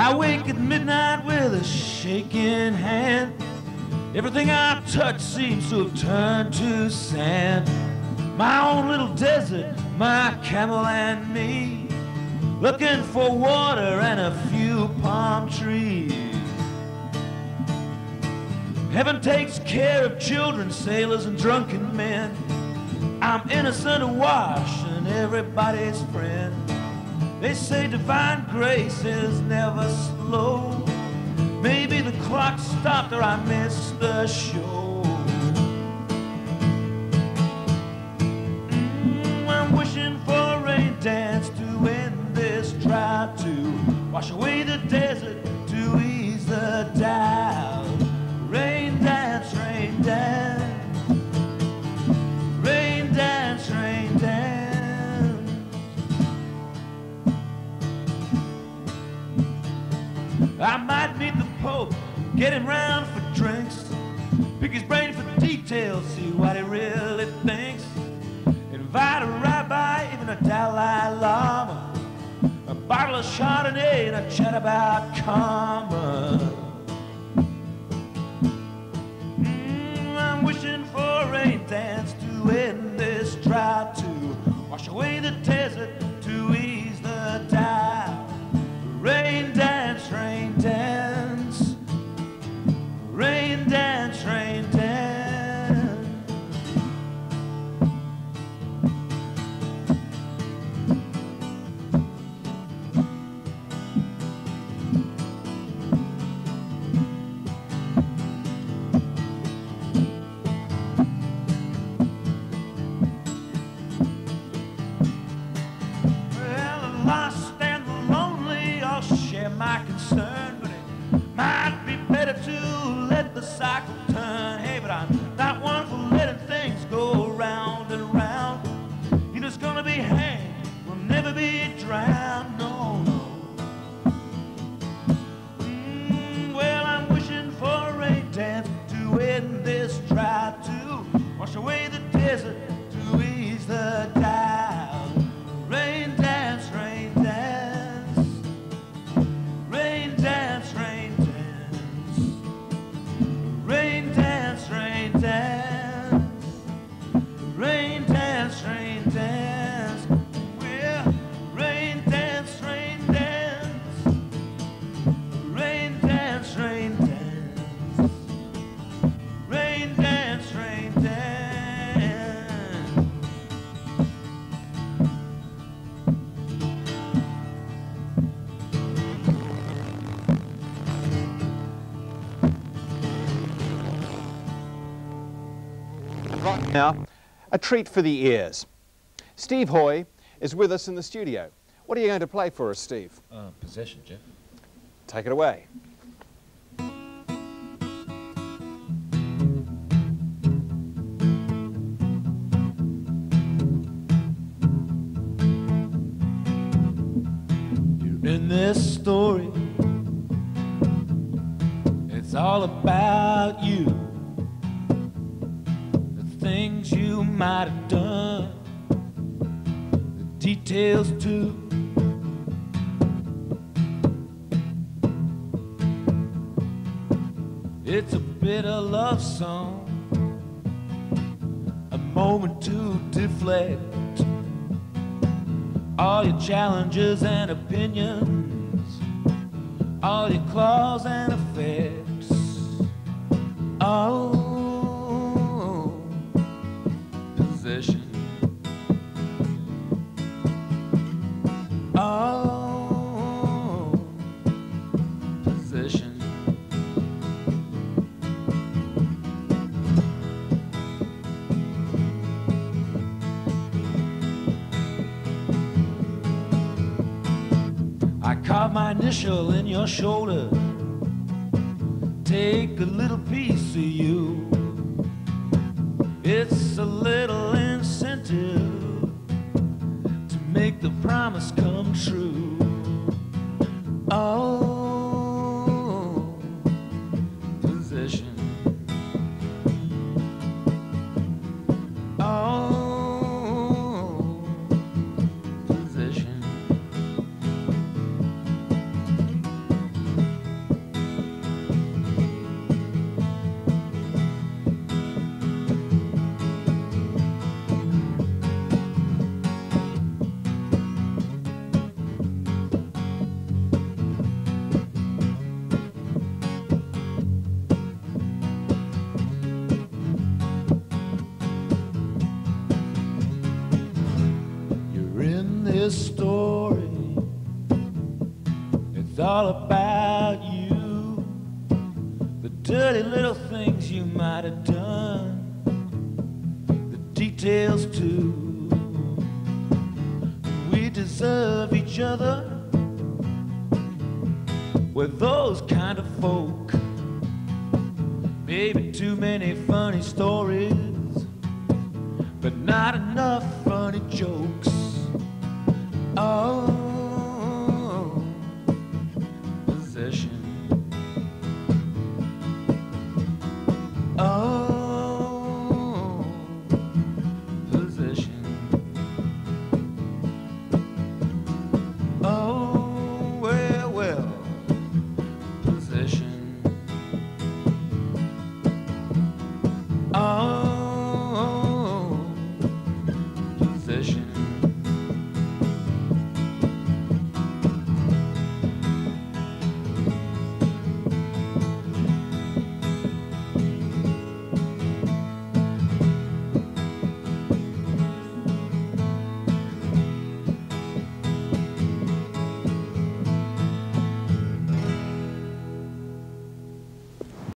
I wake at midnight with a shaking hand. Everything I touch seems to have turned to sand. My own little desert, my camel and me, looking for water and a few palm trees. Heaven takes care of children, sailors, and drunken men. I'm innocent of wash and everybody's friend. They say divine grace is never slow. Maybe the clock stopped or I missed the show. Get him round for drinks, pick his brain for details, see what he really thinks. Invite a rabbi, even a Dalai Lama, a bottle of Chardonnay and a chat about karma. Mm, I'm wishing for a rain dance to end this drought, to wash away the desert, desert, now, a treat for the ears. Steve Hoy is with us in the studio. What are you going to play for us, Steve? Uh, possession, Jeff. Take it away. You're in this story. It's all about you. Things you might have done. The details too. It's a bitter love song. A moment to deflect all your challenges and opinions, all your claws and effects. Oh, My initial in your shoulder. Take a little piece of you. All about you. The dirty little things you might have done, the details too. We deserve each other. We're those kind of folk. Maybe too many funny stories, but not enough funny jokes.